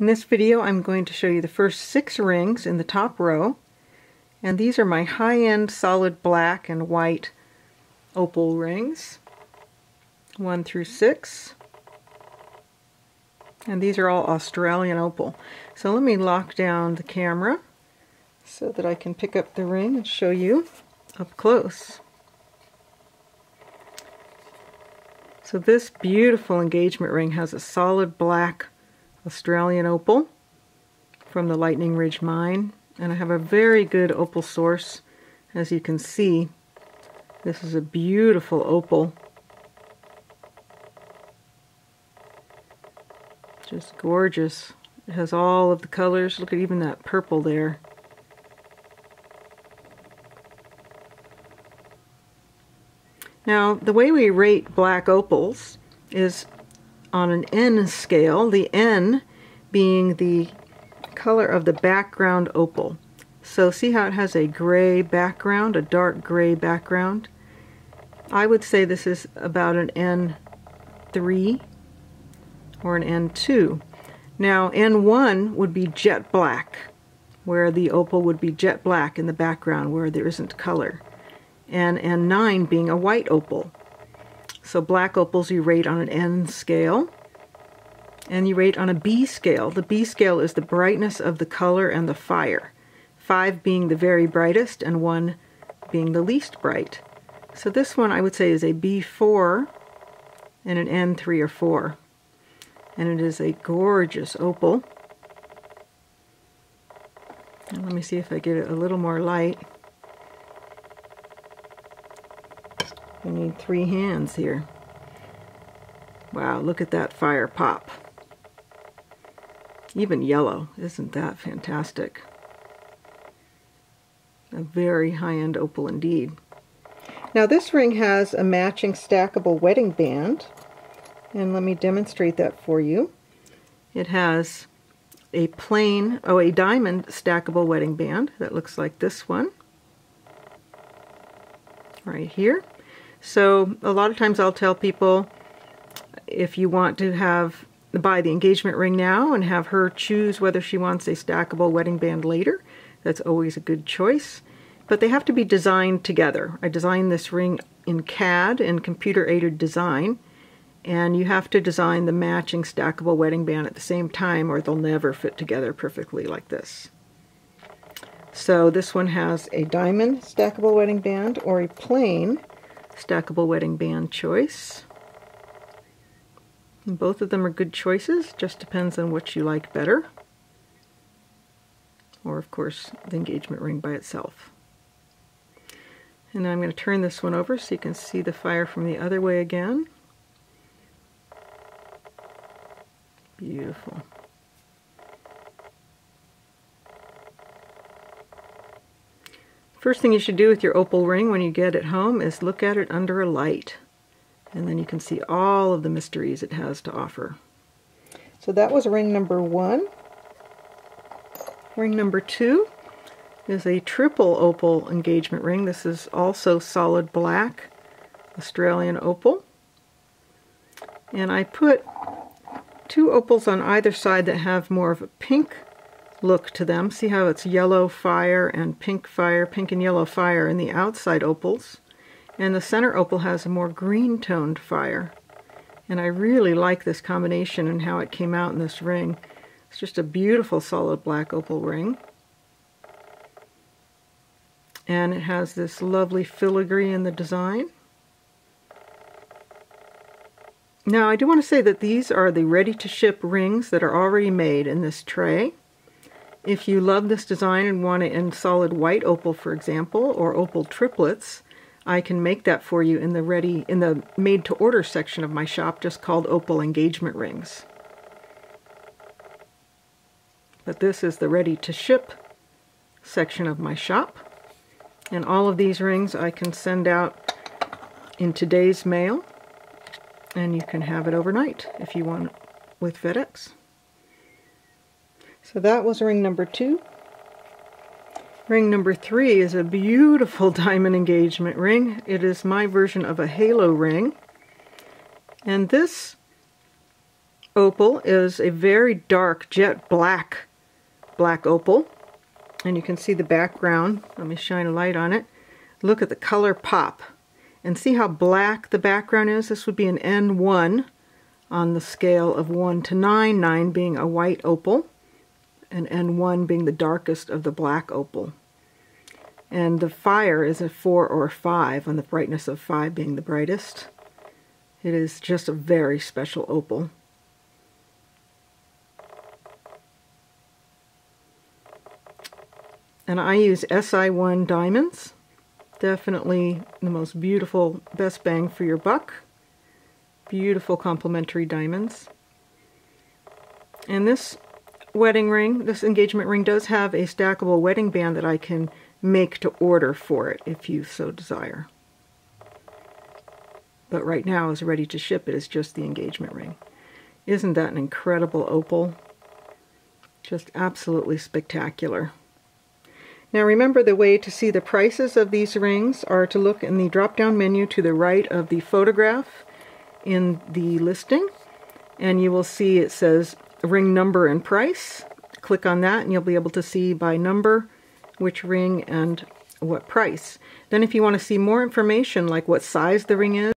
In this video I'm going to show you the first six rings in the top row and these are my high-end solid black and white opal rings. One through six. And these are all Australian opal. So let me lock down the camera so that I can pick up the ring and show you up close. So this beautiful engagement ring has a solid black Australian opal from the Lightning Ridge mine. And I have a very good opal source. As you can see this is a beautiful opal. Just gorgeous. It has all of the colors. Look at even that purple there. Now the way we rate black opals is on an N scale, the N being the color of the background opal. So see how it has a gray background, a dark gray background? I would say this is about an N3 or an N2. Now N1 would be jet black, where the opal would be jet black in the background where there isn't color. And N9 being a white opal. So black opals you rate on an N scale, and you rate on a B scale. The B scale is the brightness of the color and the fire, 5 being the very brightest and 1 being the least bright. So this one I would say is a B4 and an N3 or 4. And it is a gorgeous opal. And let me see if I get it a little more light. Need three hands here. Wow, look at that fire pop. Even yellow, isn't that fantastic? A very high-end opal indeed. Now this ring has a matching stackable wedding band, and let me demonstrate that for you. It has a plain, oh, a diamond stackable wedding band that looks like this one, right here. So a lot of times I'll tell people if you want to have buy the engagement ring now and have her choose whether she wants a stackable wedding band later. That's always a good choice. But they have to be designed together. I designed this ring in CAD and computer aided design and you have to design the matching stackable wedding band at the same time or they'll never fit together perfectly like this. So this one has a diamond stackable wedding band or a plain stackable wedding band choice. And both of them are good choices, just depends on what you like better. Or of course the engagement ring by itself. And I'm going to turn this one over so you can see the fire from the other way again. Beautiful. First thing you should do with your opal ring when you get it home is look at it under a light. And then you can see all of the mysteries it has to offer. So that was ring number one. Ring number two is a triple opal engagement ring. This is also solid black Australian opal. And I put two opals on either side that have more of a pink look to them. See how it's yellow fire and pink fire, pink and yellow fire in the outside opals. And the center opal has a more green toned fire. And I really like this combination and how it came out in this ring. It's just a beautiful solid black opal ring. And it has this lovely filigree in the design. Now I do want to say that these are the ready-to-ship rings that are already made in this tray. If you love this design and want it in solid white opal, for example, or opal triplets, I can make that for you in the ready in the made to order section of my shop just called Opal Engagement Rings. But this is the ready to ship section of my shop. And all of these rings I can send out in today's mail and you can have it overnight if you want with FedEx. So that was ring number two. Ring number three is a beautiful diamond engagement ring. It is my version of a halo ring. And this opal is a very dark jet black black opal. And you can see the background. Let me shine a light on it. Look at the color pop. And see how black the background is? This would be an N1 on the scale of 1 to 9, 9 being a white opal, and N1 being the darkest of the black opal. And the fire is a 4 or 5, on the brightness of 5 being the brightest. It is just a very special opal. And I use SI1 diamonds. Definitely the most beautiful, best bang for your buck. Beautiful complementary diamonds. And this wedding ring, this engagement ring does have a stackable wedding band that I can make to order for it if you so desire. But right now is ready to ship. It is just the engagement ring. Isn't that an incredible opal? Just absolutely spectacular. Now remember the way to see the prices of these rings are to look in the drop-down menu to the right of the photograph in the listing and you will see it says ring number and price. Click on that and you'll be able to see by number which ring and what price. Then if you want to see more information like what size the ring is,